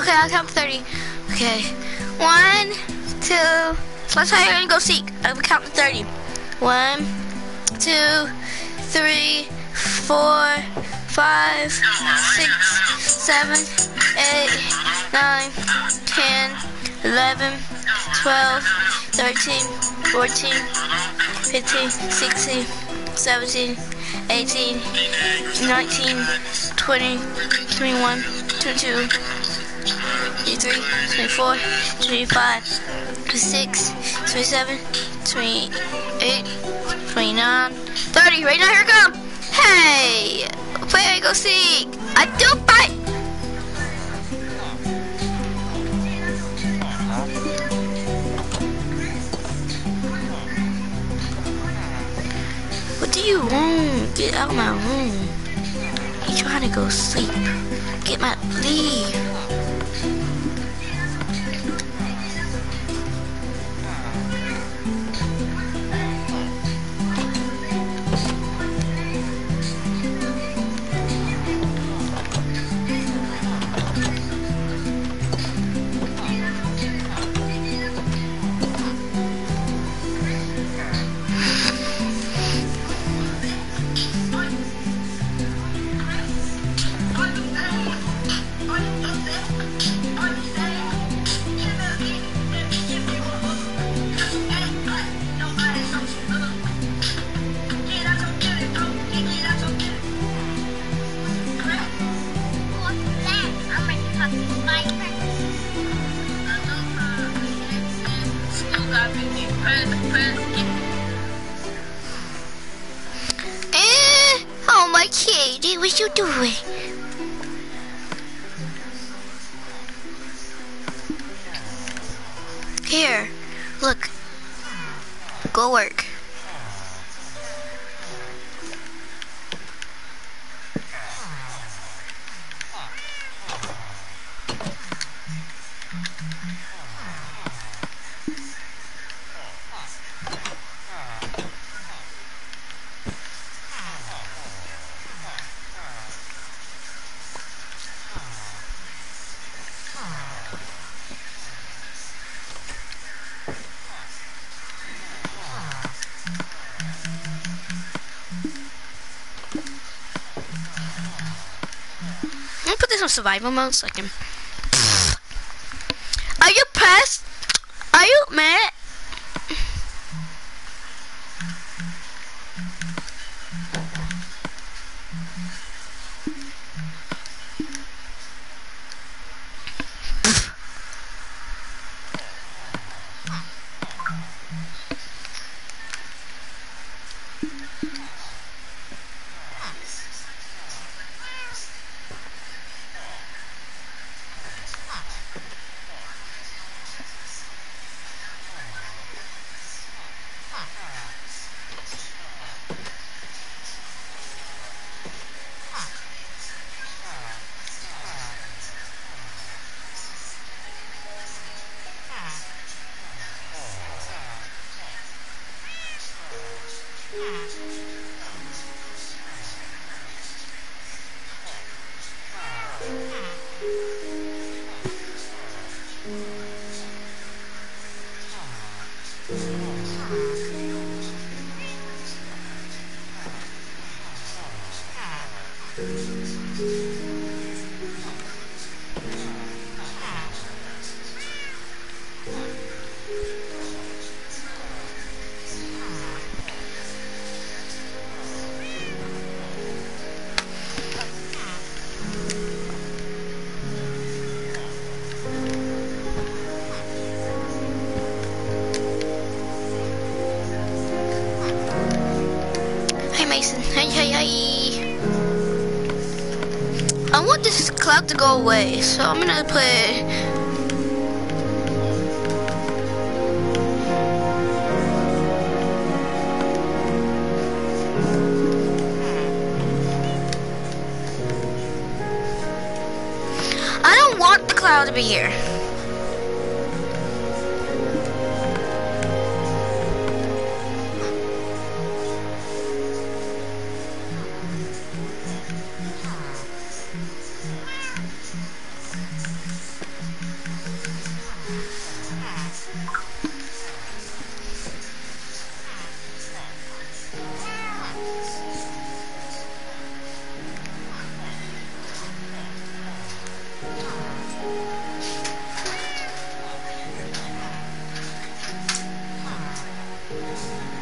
Okay, I'll count to 30. Okay. One, two. So let's try and go seek. I will count to 30. One, two, three, four, five, six, seven, eight, nine, ten, eleven, twelve, thirteen, fourteen, fifteen, sixteen, seventeen, eighteen, nineteen, twenty, twenty-one, twenty-two. 23, 24, 25, 26, 27, 28, 29, 30. Right now, here come. Hey, I go seek? I don't fight. What do you want? Get out of my room. You trying to go sleep? Get my leave. Here, look. Go work. Survival mode so I can. Cloud to go away, so I'm gonna put. I don't want the cloud to be here.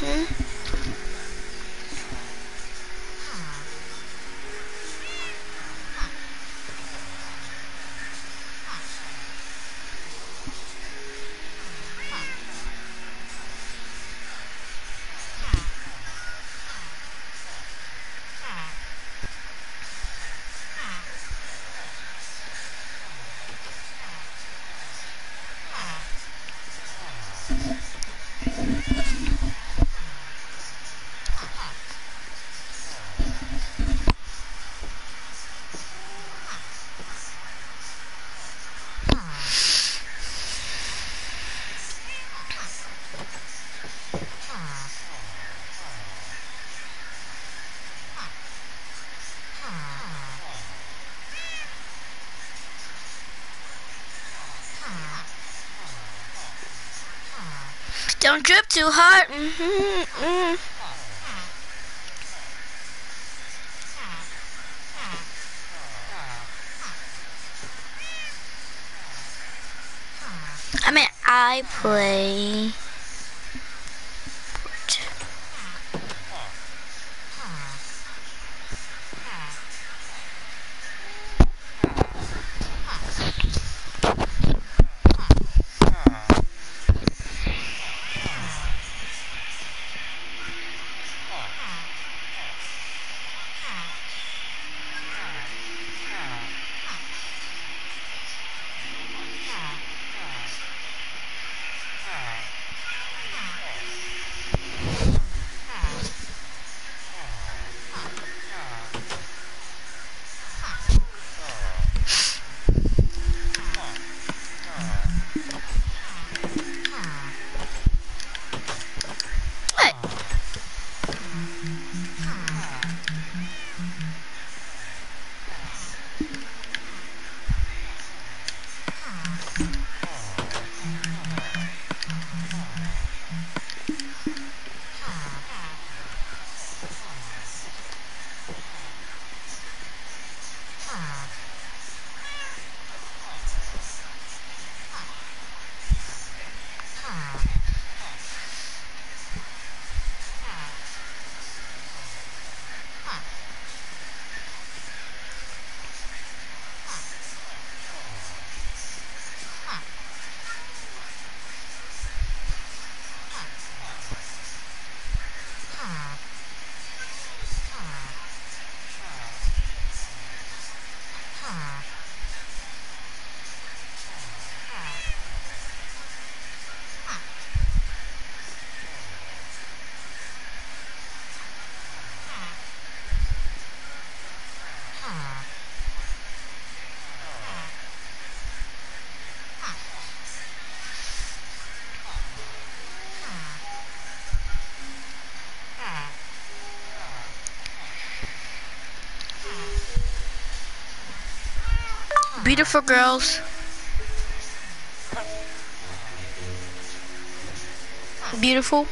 Mm-hmm. Don't drip too hard. Mm -hmm, mm. I mean, I play. Beautiful girls. Beautiful.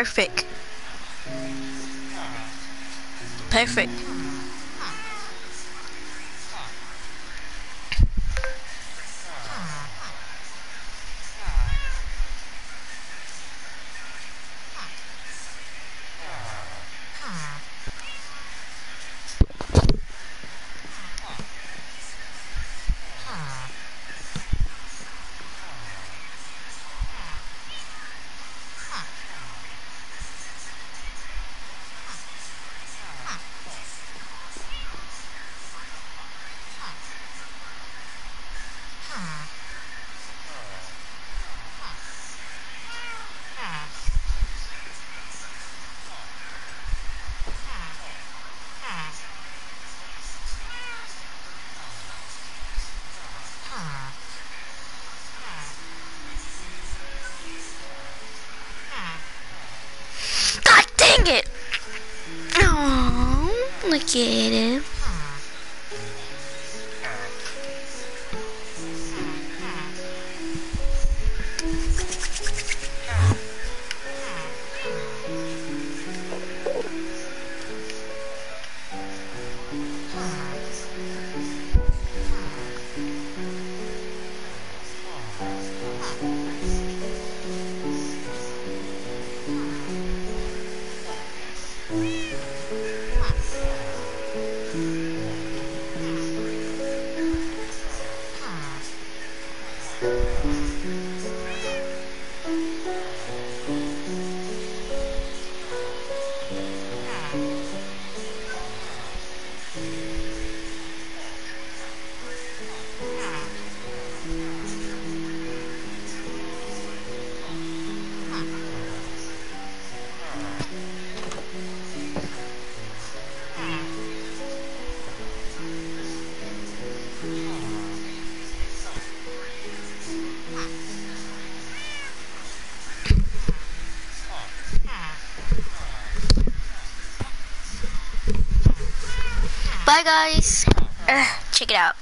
Perfect. Get him. Bye guys. Uh, check it out.